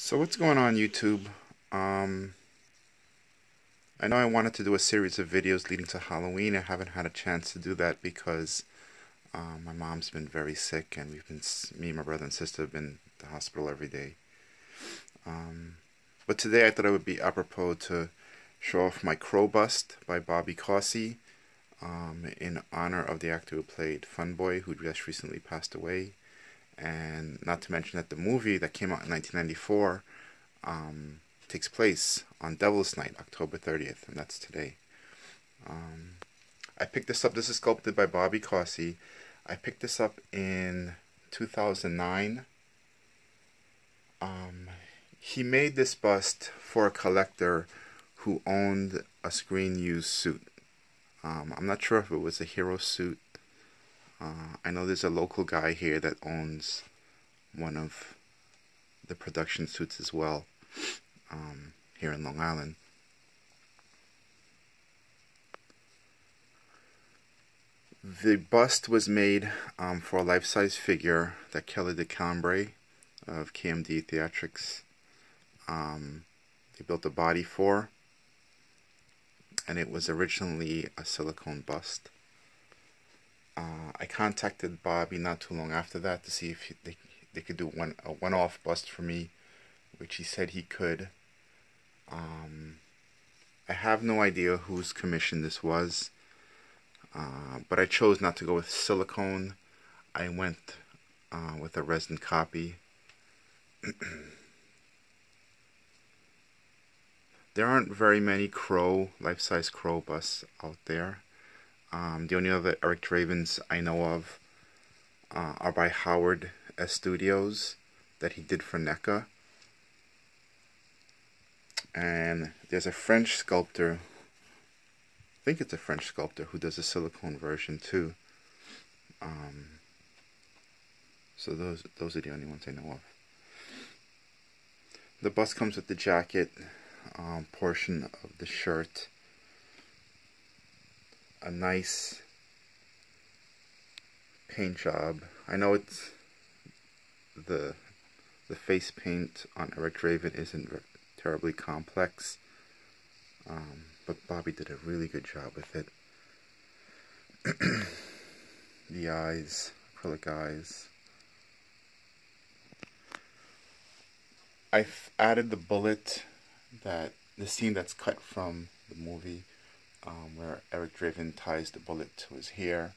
So what's going on YouTube? Um, I know I wanted to do a series of videos leading to Halloween. I haven't had a chance to do that because um, my mom's been very sick and we've been, me, my brother and sister have been at the hospital every day. Um, but today I thought it would be apropos to show off my crow bust by Bobby Causey um, in honor of the actor who played Funboy who just recently passed away and not to mention that the movie that came out in 1994 um, takes place on Devil's Night, October 30th, and that's today. Um, I picked this up. This is sculpted by Bobby Causey. I picked this up in 2009. Um, he made this bust for a collector who owned a screen used suit. Um, I'm not sure if it was a hero suit uh, I know there's a local guy here that owns one of the production suits as well um, here in Long Island. The bust was made um, for a life-size figure that Kelly DeCambre of KMD Theatrics um, they built a body for and it was originally a silicone bust. Uh, I contacted Bobby not too long after that to see if he, they they could do one a one-off bust for me, which he said he could. Um, I have no idea whose commission this was, uh, but I chose not to go with silicone. I went uh, with a resin copy. there aren't very many crow, life-size crow busts out there. Um, the only other Eric Dravens I know of uh, are by Howard S. Studios that he did for NECA. And there's a French sculptor, I think it's a French sculptor, who does a silicone version too. Um, so those those are the only ones I know of. The bust comes with the jacket um, portion of the shirt a nice paint job. I know it's the the face paint on Eric Draven isn't terribly complex, um, but Bobby did a really good job with it. the eyes, acrylic eyes. I've added the bullet that the scene that's cut from the movie um, where Eric Draven ties the bullet to his hair.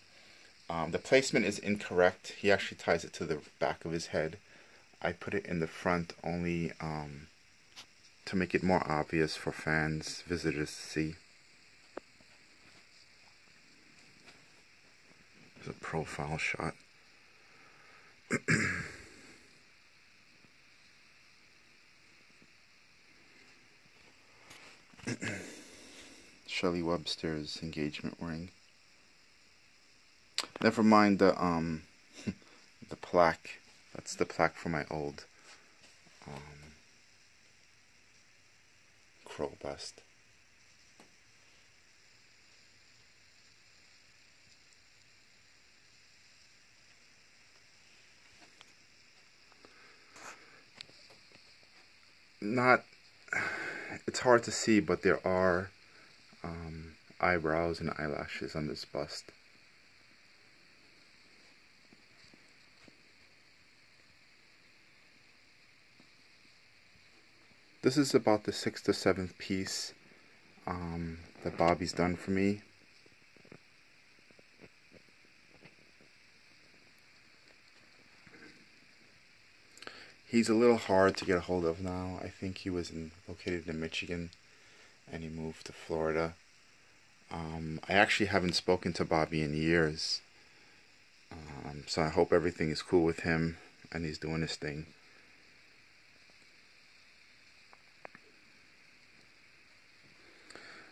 Um, the placement is incorrect. He actually ties it to the back of his head. I put it in the front only um, to make it more obvious for fans, visitors to see. There's a profile shot. Shelley Webster's engagement ring. Never mind the um the plaque. That's the plaque for my old um, crow bust. Not, it's hard to see, but there are eyebrows and eyelashes on this bust. This is about the sixth or seventh piece um, that Bobby's done for me. He's a little hard to get a hold of now. I think he was in, located in Michigan and he moved to Florida. Um, I actually haven't spoken to Bobby in years, um, so I hope everything is cool with him and he's doing his thing.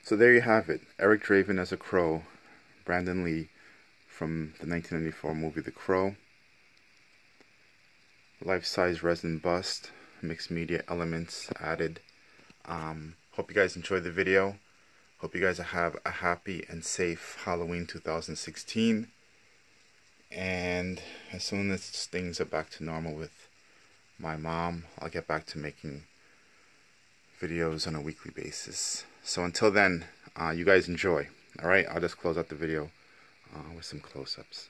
So there you have it. Eric Draven as a crow, Brandon Lee from the 1994 movie The Crow. Life-size resin bust, mixed media elements added. Um, Hope you guys enjoyed the video. Hope you guys have a happy and safe Halloween 2016. And as soon as things are back to normal with my mom, I'll get back to making videos on a weekly basis. So until then, uh, you guys enjoy. Alright, I'll just close out the video uh, with some close-ups.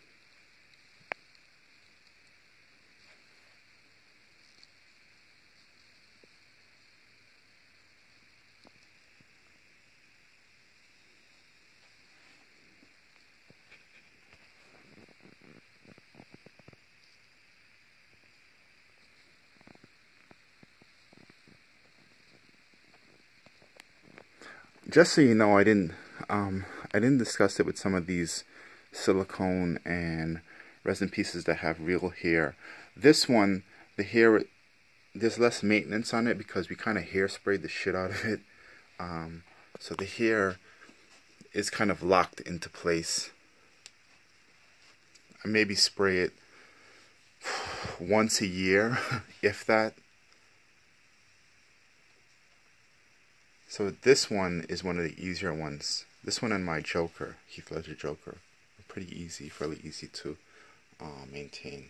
Just so you know, I didn't um, I didn't discuss it with some of these silicone and resin pieces that have real hair. This one, the hair, there's less maintenance on it because we kind of hairsprayed the shit out of it. Um, so the hair is kind of locked into place. I maybe spray it once a year, if that. So this one is one of the easier ones. This one and my Joker, Heath Ledger Joker, are pretty easy, fairly easy to uh, maintain.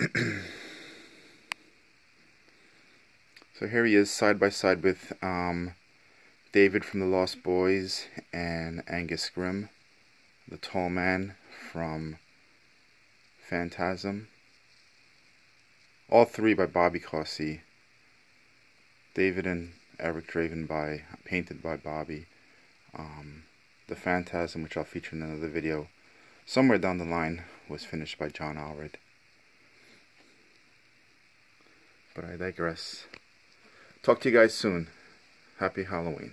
so here he is side by side with um, David from the Lost Boys and Angus Scrimm, the tall man from Phantasm. All three by Bobby Causey. David and Eric Draven by painted by Bobby. Um, the Phantasm, which I'll feature in another video, somewhere down the line, was finished by John Alred. But I digress. Talk to you guys soon. Happy Halloween.